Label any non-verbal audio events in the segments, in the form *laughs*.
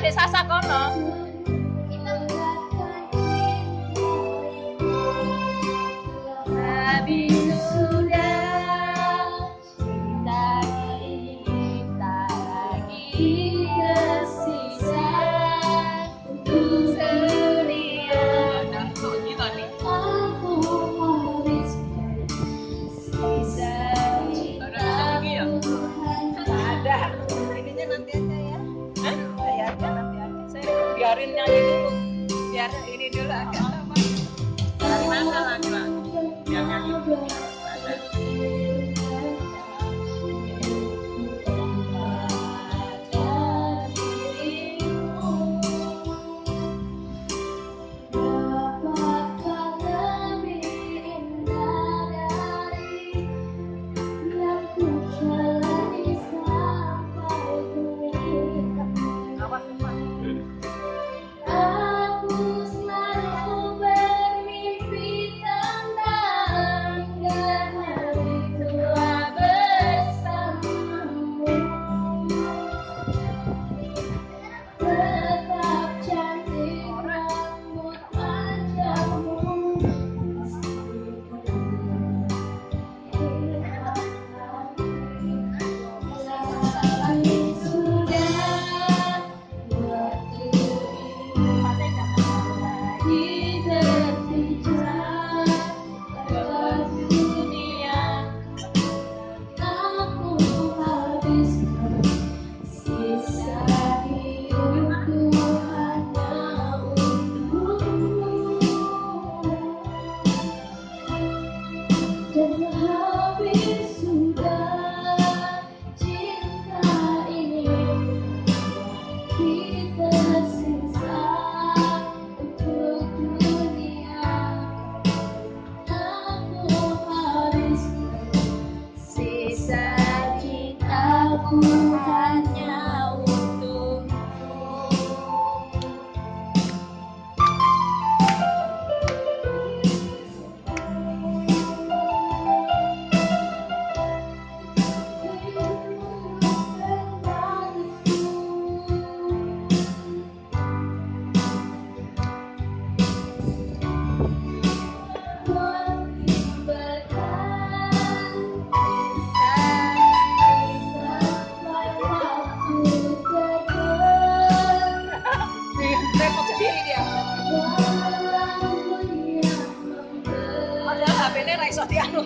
gracias a biarin nyanyi dulu biar ini dulu. Agak sama ini raiso dianu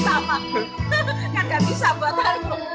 sama *laughs* kan gak bisa buat aku.